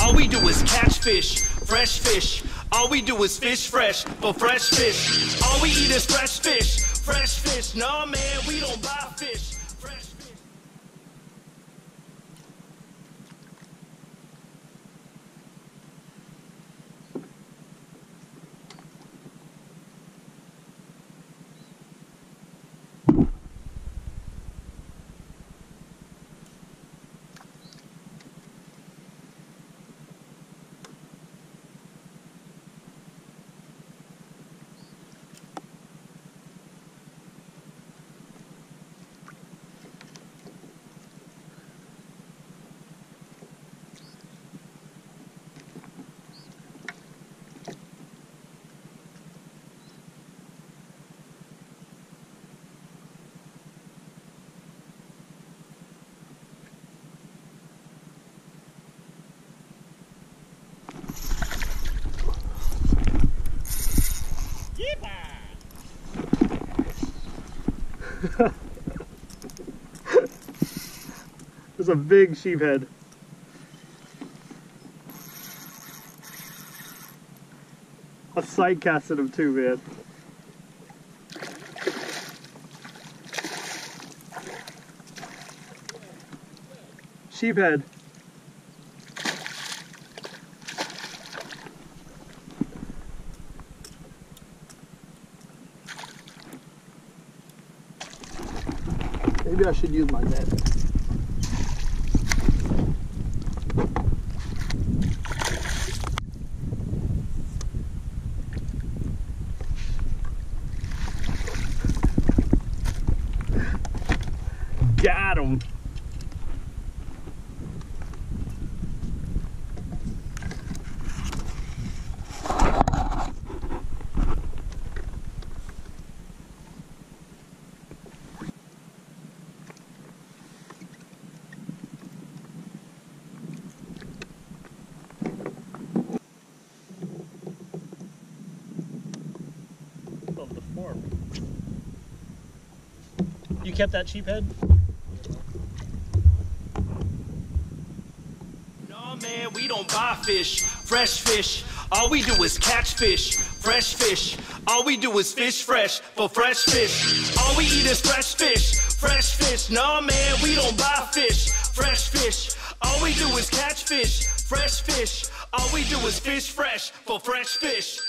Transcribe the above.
All we do is catch fish, fresh fish. All we do is fish fresh for fresh fish. All we eat is fresh fish, fresh fish. No man, we don't buy fish. There's a big sheephead. I sight casted him too, man. Sheephead. Maybe I should use my net. Got him. You kept that cheap sheephead? No man, we don't buy fish, fresh fish. All we do is catch fish, fresh fish. All we do is fish fresh for fresh fish. All we eat is fresh fish, fresh fish. No man, we don't buy fish, fresh fish. All we do is catch fish, fresh fish. All we do is fish fresh for fresh fish.